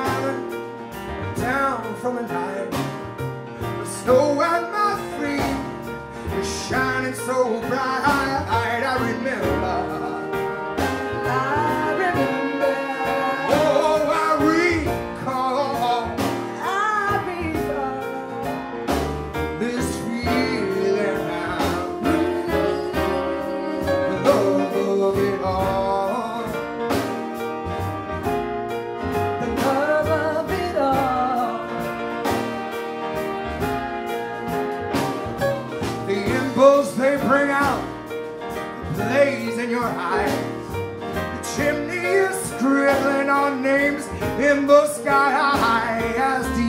climbing down from the night. The snow at my feet is shining so bright. bring out the blaze in your eyes. The chimney is scribbling our names in the sky high as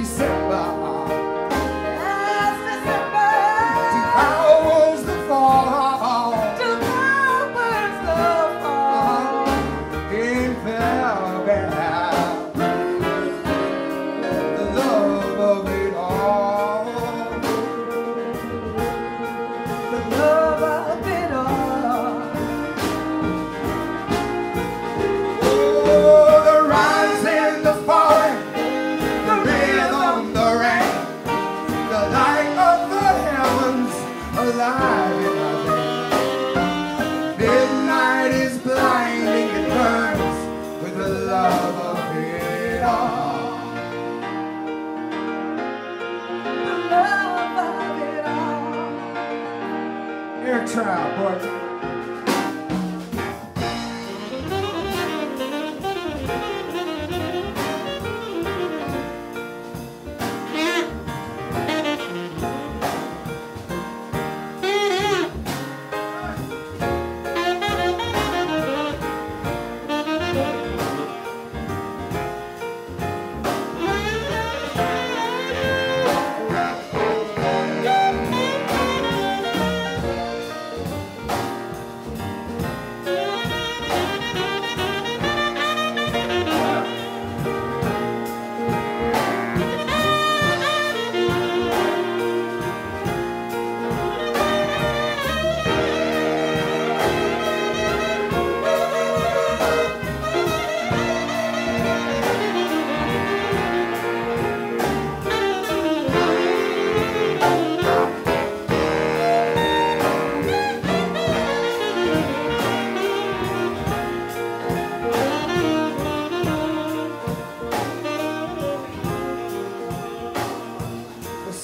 Air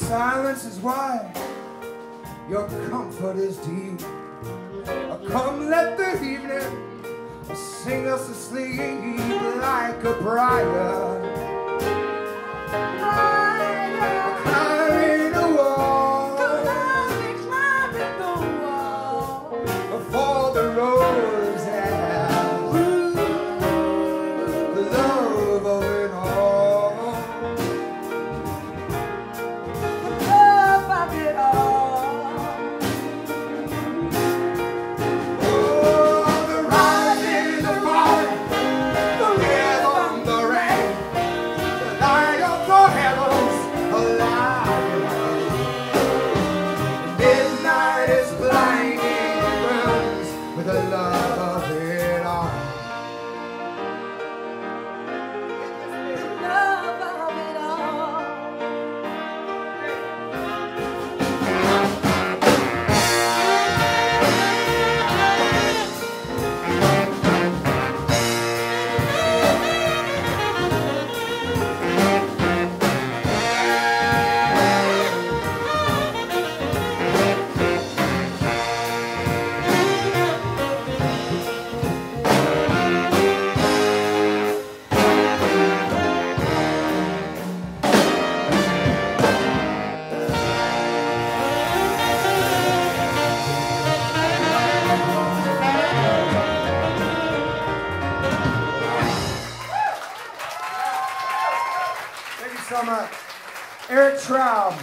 silence is wide, your comfort is deep. Oh, come let the evening sing us asleep like a briar. So much. Eric Traub,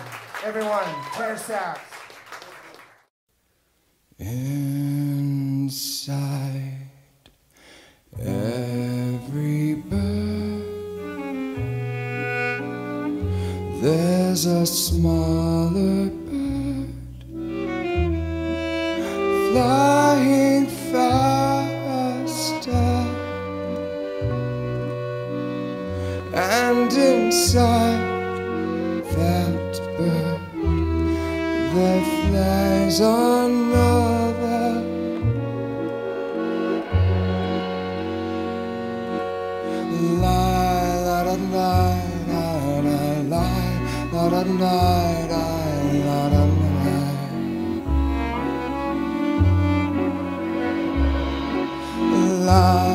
everyone, tenor sax. Inside every bird, there's a smaller bird flying faster, beside that bird that flies another. Lie, la da lie, la da lie, la da lie, la da lie. La